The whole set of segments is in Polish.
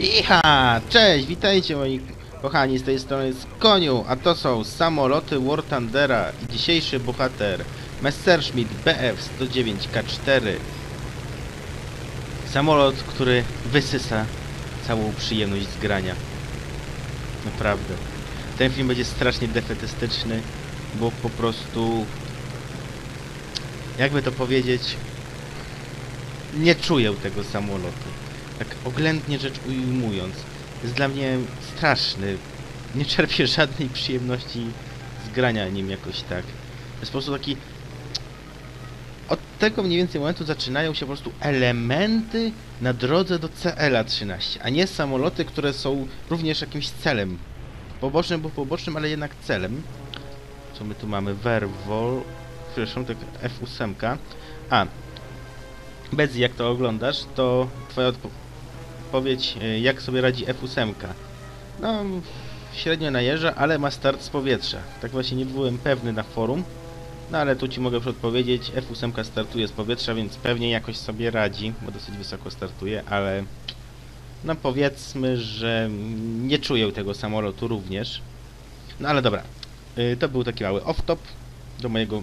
Iha! Cześć, witajcie moi kochani z tej strony jest Koniu, a to są samoloty War Thundera i dzisiejszy bohater Messerschmitt Bf-109K4 Samolot, który wysysa całą przyjemność z grania. Naprawdę. Ten film będzie strasznie defetystyczny, bo po prostu... Jakby to powiedzieć... Nie czuję tego samolotu tak oględnie rzecz ujmując, jest dla mnie straszny. Nie czerpię żadnej przyjemności z grania nim jakoś tak. Jest po prostu taki... Od tego mniej więcej momentu zaczynają się po prostu elementy na drodze do CL-a 13, a nie samoloty, które są również jakimś celem. Pobocznym, bo pobocznym, ale jednak celem. Co my tu mamy? Werwol... Przepraszam, tak F8. A, bez jak to oglądasz, to twoja odpowiedź, y, jak sobie radzi F8. No, średnio najeżdża, ale ma start z powietrza. Tak właśnie nie byłem pewny na forum, no ale tu ci mogę już odpowiedzieć, F8 startuje z powietrza, więc pewnie jakoś sobie radzi, bo dosyć wysoko startuje, ale no powiedzmy, że nie czuję tego samolotu również. No ale dobra, y, to był taki mały off-top do mojego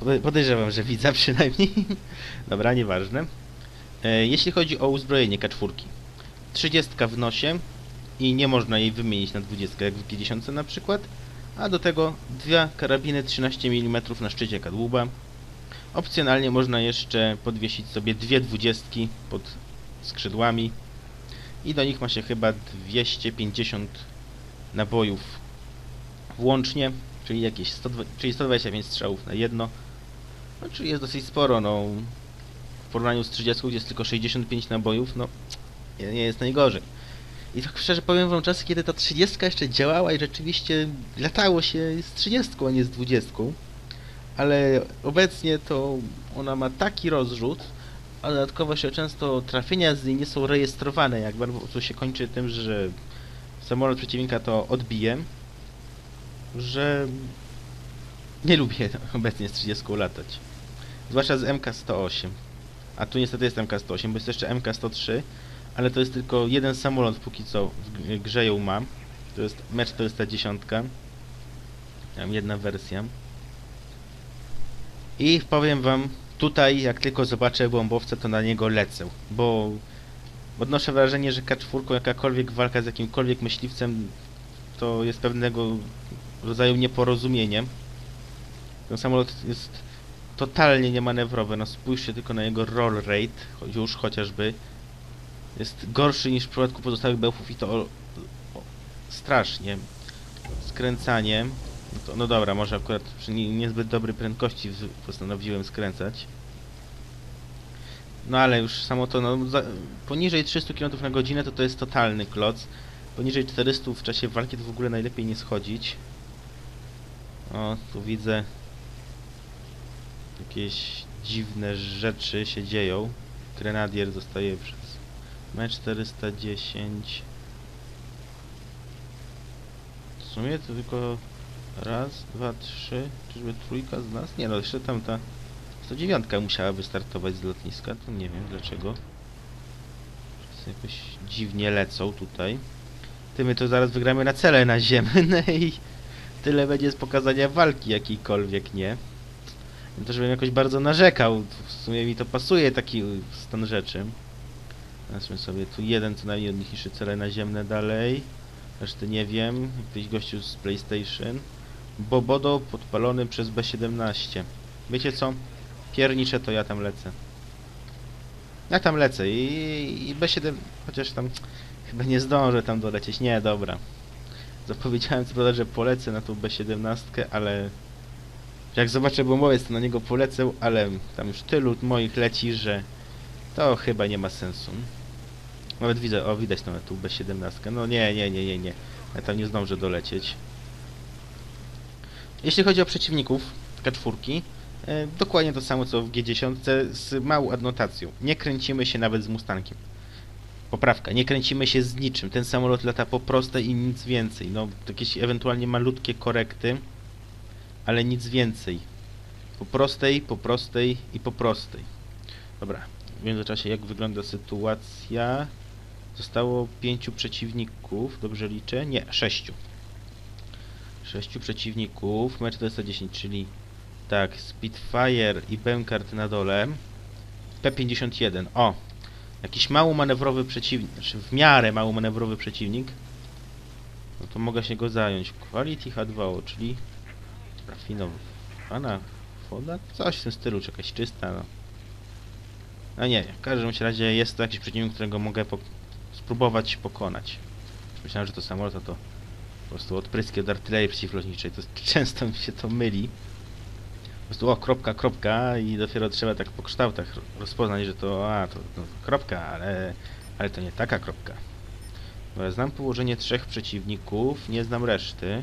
Pode- Podejrzewam, że widza przynajmniej. Dobra, nieważne. E, jeśli chodzi o uzbrojenie K4. 30 w nosie i nie można jej wymienić na 20 jak w G10 na przykład. A do tego dwa karabiny 13 mm na szczycie kadłuba. Opcjonalnie można jeszcze podwiesić sobie dwie 20 pod skrzydłami. I do nich ma się chyba 250 nabojów włącznie, czyli jakieś 100, czyli 125 strzałów na jedno. No, czyli jest dosyć sporo, no. Porównaniu z 30, gdzie jest tylko 65 nabojów, no nie, jest najgorzej. I tak szczerze powiem wam czasy, kiedy ta 30 jeszcze działała i rzeczywiście latało się z 30, a nie z 20. Ale obecnie to ona ma taki rozrzut, a dodatkowo się często trafienia z niej nie są rejestrowane, jak bardzo się kończy tym, że samolot przeciwnika to odbije, że nie lubię obecnie z 30 latać. Zwłaszcza z MK-108. A tu niestety jest MK-108, bo jest jeszcze MK-103, ale to jest tylko jeden samolot póki co w grze ją mam. To jest Mecz 410. Tam jedna wersja. I powiem wam, tutaj jak tylko zobaczę bombowca, to na niego lecę, bo odnoszę wrażenie, że K4 jakakolwiek walka z jakimkolwiek myśliwcem to jest pewnego rodzaju nieporozumienie. Ten samolot jest totalnie niemanewrowy. No spójrzcie tylko na jego roll rate, już chociażby. Jest gorszy niż w przypadku pozostałych bełfów i to o, o, strasznie. Skręcanie. No, to, no dobra, może akurat przy nie, niezbyt dobrej prędkości postanowiłem skręcać. No ale już samo to, no, za, poniżej 300 km na godzinę to to jest totalny kloc. Poniżej 400 w czasie walki to w ogóle najlepiej nie schodzić. O, tu widzę jakieś dziwne rzeczy się dzieją. Grenadier zostaje przez mecz 410. W sumie to tylko raz, dwa, trzy. Czyżby trójka z nas? Nie no, jeszcze tam ta 109 musiała wystartować z lotniska, to nie wiem dlaczego. Wszyscy jakoś dziwnie lecą tutaj. Ty my to zaraz wygramy na cele naziemne i tyle będzie z pokazania walki jakiejkolwiek, nie? To żebym jakoś bardzo narzekał, w sumie mi to pasuje taki stan rzeczy. Zobaczmy sobie, tu jeden co najmniej od nich niższy cele naziemne dalej. Reszty nie wiem, jakiś gościu z PlayStation. Bobodo podpalony przez B17. Wiecie co? Piernicze to ja tam lecę. Ja tam lecę i, i B7, chociaż tam chyba nie zdążę tam dolecieć. Nie, dobra. Zapowiedziałem co prawda, że polecę na tą B17, ale jak zobaczę bombowiec, to na niego polecę, ale tam już tylu moich leci, że to chyba nie ma sensu. Nawet widzę, o widać tam tu B17. No nie, nie, nie, nie, nie. Ja tam nie zdążę dolecieć. Jeśli chodzi o przeciwników K4, e, dokładnie to samo co w G10 z małą adnotacją. Nie kręcimy się nawet z Mustangiem. Poprawka, nie kręcimy się z niczym. Ten samolot lata po prostej i nic więcej. No, jakieś ewentualnie malutkie korekty, ale nic więcej. Po prostej, po prostej i po prostej. Dobra, w międzyczasie jak wygląda sytuacja? Zostało pięciu przeciwników, dobrze liczę? Nie, sześciu. Sześciu przeciwników, mecz 410, czyli tak, Spitfire i Benkart na dole. P51, o! Jakiś mało manewrowy przeciwnik, znaczy w miarę mało manewrowy przeciwnik. No to mogę się go zająć. Quality H2O, czyli rafinowana woda? Coś w tym stylu, czy jakaś czysta, no. No nie, w każdym razie jest to jakiś przeciwnik, którego mogę spróbować pokonać. Myślałem, że to samolot, a to po prostu odpryski od artylerii przeciwlotniczej. To często mi się to myli. Po prostu o, kropka, kropka i dopiero trzeba tak po kształtach ro- rozpoznać, że to, a, to, to kropka, ale, ale to nie taka kropka. Bo znam położenie trzech przeciwników, nie znam reszty.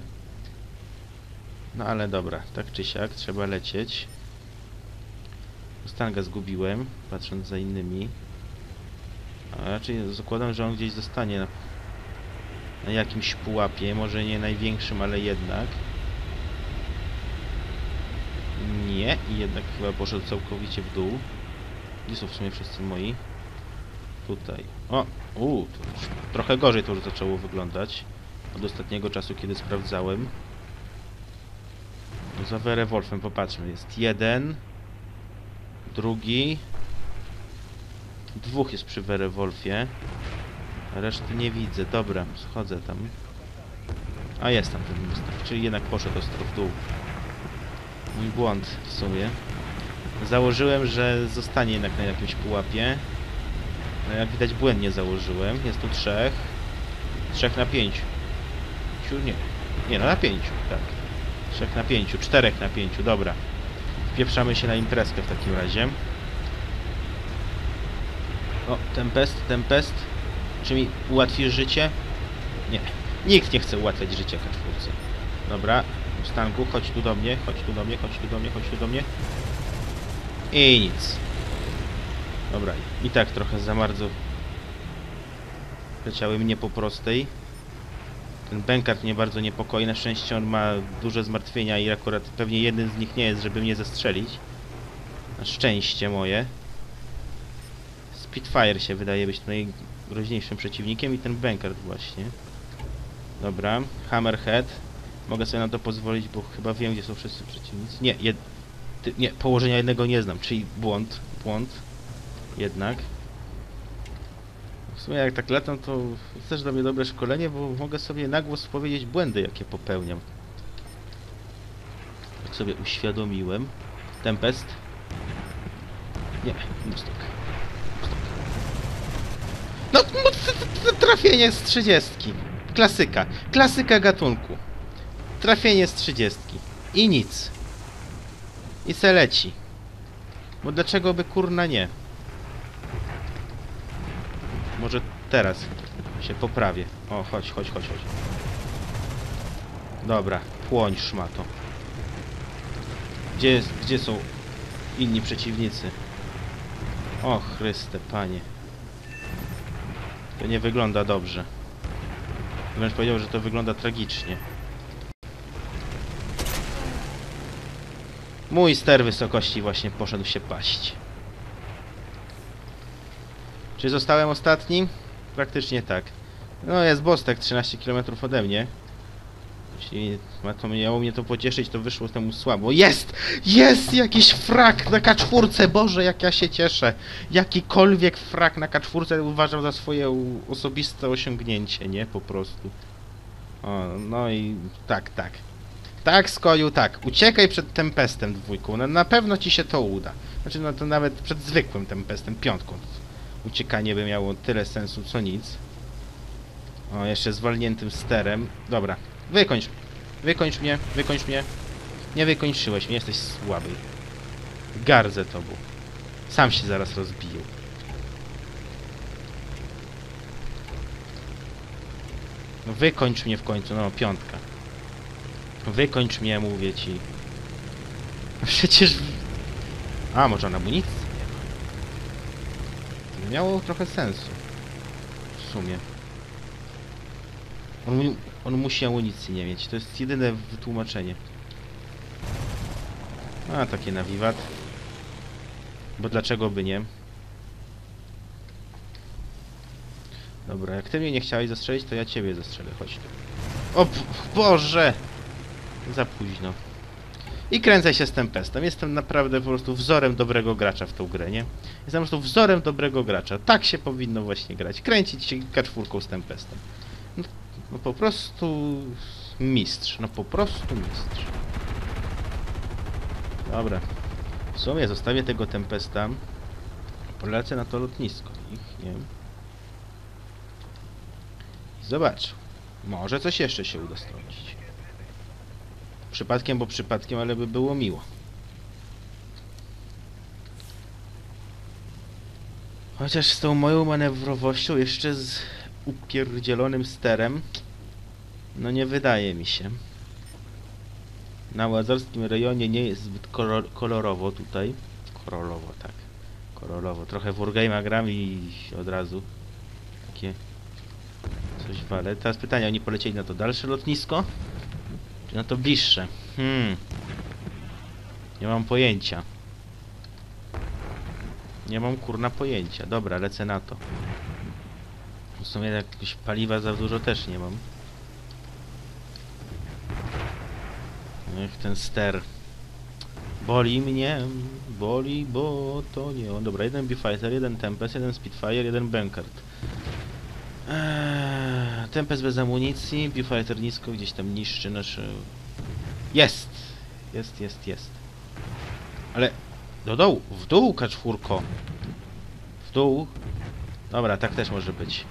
No ale dobra, tak czy siak, trzeba lecieć. Mustanga zgubiłem, patrząc za innymi. A raczej zakładam, że on gdzieś zostanie na, na jakimś pułapie, może nie największym, ale jednak. Nie, i jednak chyba poszedł całkowicie w dół. Gdzie są w sumie wszyscy moi? Tutaj. O! Już trochę gorzej to już zaczęło wyglądać. Od ostatniego czasu, kiedy sprawdzałem. Za Werewolfem popatrzmy. Jest jeden. Drugi. Dwóch jest przy Werewolfie. Reszty nie widzę. Dobra, schodzę tam. A jest tam ten Mustang, czyli jednak poszedł ostro w dół. Mój błąd w sumie. Założyłem, że zostanie jednak na jakimś pułapie. No jak widać błędnie założyłem. Jest tu trzech. Trzech na pięciu. Ciu, nie. Nie, no na pięciu, tak. Trzech na pięciu, czterech na pięciu, dobra. Wpieprzamy się na imprezkę w takim razie. O, Tempest, Tempest. Czy mi ułatwisz życie? Nie. Nikt nie chce ułatwiać życia kaczwórce. Dobra, Mustangu, chodź tu do mnie, chodź tu do mnie, chodź tu do mnie, chodź tu do mnie. I nic. Dobra, i tak trochę za bardzo leciały mnie po prostej. Ten Benkart mnie bardzo niepokoi. Na szczęście on ma duże zmartwienia i akurat pewnie jeden z nich nie jest, żeby mnie zastrzelić. Na szczęście moje. Spitfire się wydaje być najgroźniejszym przeciwnikiem i ten Benkart właśnie. Dobra, Hammerhead. Mogę sobie na to pozwolić, bo chyba wiem, gdzie są wszyscy przeciwnicy. Nie, jed... Nie, położenia jednego nie znam, czyli błąd, błąd. Jednak. W sumie jak tak latam, to też dla mnie dobre szkolenie, bo mogę sobie na głos powiedzieć błędy, jakie popełniam. Tak sobie uświadomiłem. Tempest. Nie, Mustang. Mustang. No, no trafienie z 30. Klasyka. Klasyka gatunku. Trafienie z 30. I nic. I se leci. Bo dlaczego by kurna nie? Może teraz się poprawię. O, chodź, chodź, chodź, chodź. Dobra, płoń szmato. Gdzie, gdzie są inni przeciwnicy? O Chryste, panie. To nie wygląda dobrze. Wręcz powiedział, że to wygląda tragicznie. Mój ster wysokości właśnie poszedł się paść. Czy zostałem ostatni? Praktycznie tak. No jest Bostek 13 km ode mnie. Jeśli ma to miało mnie to pocieszyć, to wyszło temu słabo. Jest! Jest jakiś frak na K4! Boże, jak ja się cieszę! Jakikolwiek frak na K4 uważam za swoje osobiste osiągnięcie, nie? Po prostu. O, no i tak, tak. Tak, Skoju, tak. Uciekaj przed Tempestem dwójką. Na pewno ci się to uda. Znaczy, no to nawet przed zwykłym Tempestem piątką. Uciekanie by miało tyle sensu, co nic. O, jeszcze zwalniętym sterem. Dobra, wykończ. Wykończ mnie, wykończ mnie. Nie wykończyłeś mnie, jesteś słaby. Gardzę tobą. Sam się zaraz rozbiję. No wykończ mnie w końcu, no piątka. Wykończ mnie, mówię ci. Przecież... A, może on amunicji nie ma. To by miało trochę sensu. W sumie. On, on musi amunicji nie mieć. To jest jedyne wytłumaczenie. A, takie na wiwat. Bo dlaczego by nie? Dobra, jak ty mnie nie chciałeś zastrzelić, to ja ciebie zastrzelę. Chodź tu. O Boże! Za późno. I kręcę się z Tempestem. Jestem naprawdę po prostu wzorem dobrego gracza w tą grę, nie? Jestem po prostu wzorem dobrego gracza. Tak się powinno właśnie grać. Kręcić się kaczwórką z Tempestem. No, no po prostu mistrz. No po prostu mistrz. Dobra. W sumie zostawię tego Tempesta. Polecę na to lotnisko. Ich nie wiem. Zobacz. Może coś jeszcze się uda strącić. Przypadkiem, bo przypadkiem, ale by było miło. Chociaż z tą moją manewrowością, jeszcze z upierdzielonym sterem, no nie wydaje mi się. Na łazorskim rejonie nie jest zbyt kolor kolorowo tutaj. Kolorowo, tak. Kolorowo. Trochę Wargame'a gram i od razu takie coś wale. Teraz pytanie, oni polecieli na to dalsze lotnisko? Na to bliższe? Hmm. Nie mam pojęcia. Nie mam kurna pojęcia. Dobra, lecę na to. W sumie jakiegoś paliwa za dużo też nie mam. Ech, ten ster. Boli mnie, boli, bo to nie on. Dobra, jeden Beefighter, jeden Tempest, jeden Spitfire, jeden Bankard. Eee, Tempest bez amunicji, Beefighter nisko gdzieś tam niszczy nasze... Jest! Jest, jest, jest. Ale do dołu, w dół kaczwórko. W dół. Dobra, tak też może być.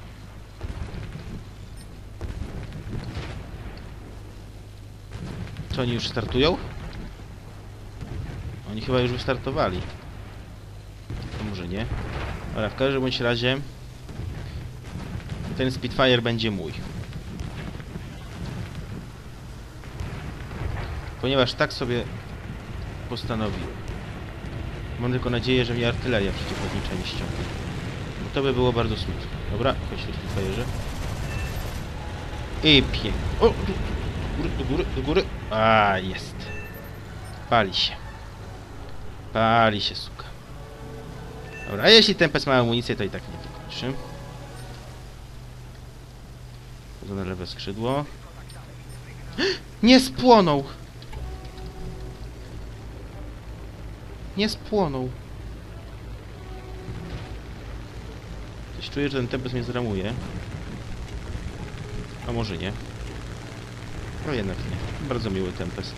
Co oni już startują? Oni chyba już wystartowali. To może nie. Ale w każdym bądź razie ten Spitfire będzie mój. Ponieważ tak sobie postanowiłem. Mam tylko nadzieję, że mnie artyleria przeciwlotnicza nie ściągnie. Bo to by było bardzo smutne. Dobra, chodź tu Spitfire'ze. I pięknie. O! Do góry, do góry, do góry. A, jest. Pali się. Pali się, suka. Dobra, a jeśli Tempest ma amunicję, to i tak nie wykończy. Na lewe skrzydło. Nie spłonął! Nie spłonął. Coś czuję, że ten Tempest mnie zramuje. A może nie. No jednak nie. Bardzo miły Tempest.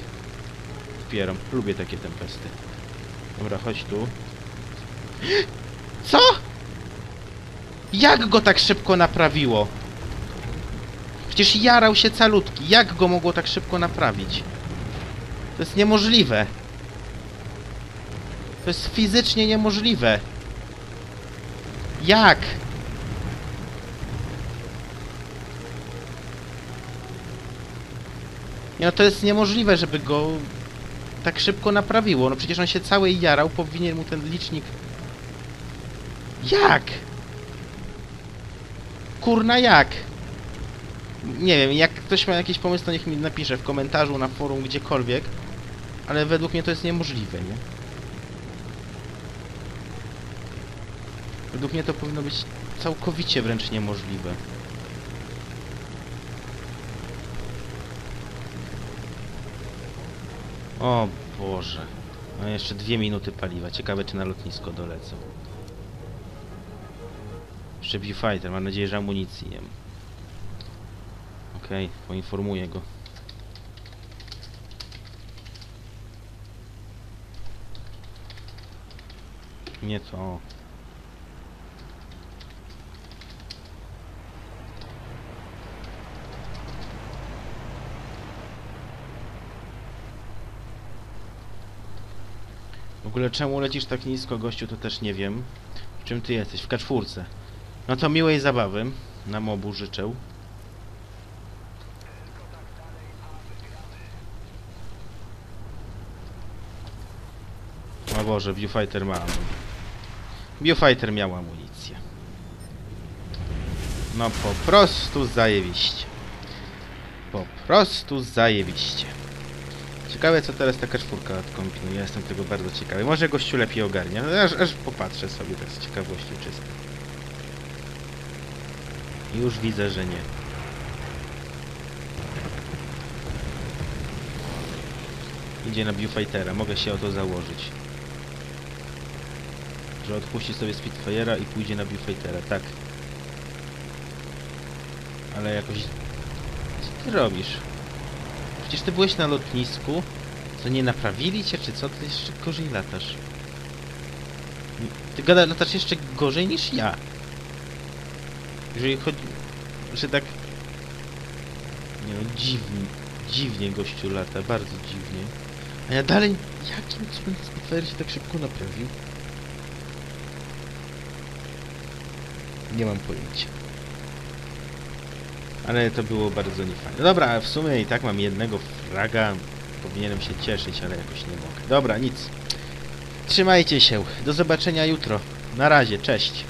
Wspieram. Lubię takie Tempesty. Dobra, chodź tu. Co? Jak go tak szybko naprawiło? Przecież jarał się calutki. Jak go mogło tak szybko naprawić? To jest niemożliwe. To jest fizycznie niemożliwe. Jak? Nie no to jest niemożliwe, żeby go tak szybko naprawiło. No przecież on się cały jarał, powinien mu ten licznik... Jak? Kurna jak? Nie wiem, jak ktoś ma jakiś pomysł, to niech mi napisze w komentarzu, na forum, gdziekolwiek. Ale według mnie to jest niemożliwe, nie? Według mnie to powinno być całkowicie wręcz niemożliwe. O Boże. No jeszcze dwie minuty paliwa. Ciekawe czy na lotnisko dolecą. Jeszcze Viewfighter. Mam nadzieję, że amunicji nie ma. Okej, poinformuję go. Nie to. W ogóle czemu lecisz tak nisko, gościu, to też nie wiem. W czym ty jesteś? W kaczwórce. No to miłej zabawy. Na mobu życzę. O Boże, Viewfighter ma amunicję. Viewfighter miał amunicję. No po prostu zajebiście. Po prostu zajebiście. Ciekawe co teraz taka czwórka kombinuje, ja jestem tego bardzo ciekawy. Może gościu lepiej ogarnia, No, aż, aż popatrzę sobie tak z ciekawością czysto. Już widzę, że nie. Idzie na Viewfightera, mogę się o to założyć. Że odpuści sobie Spitfire'a i pójdzie na Viewfightera, tak. Ale jakoś... Co ty robisz? Przecież ty byłeś na lotnisku. Co, nie naprawili cię, czy co? Ty jeszcze gorzej latasz. Ty gada, latasz jeszcze gorzej niż ja. Jeżeli chodzi... Że tak... Nie no, dziwnie, dziwnie gościu lata, bardzo dziwnie. A ja dalej... Jakim cudem Spitfire się tak szybko naprawił? Nie mam pojęcia. Ale to było bardzo niefajne. Dobra, w sumie i tak mam jednego fraga. Powinienem się cieszyć, ale jakoś nie mogę. Dobra, nic. Trzymajcie się. Do zobaczenia jutro. Na razie, cześć.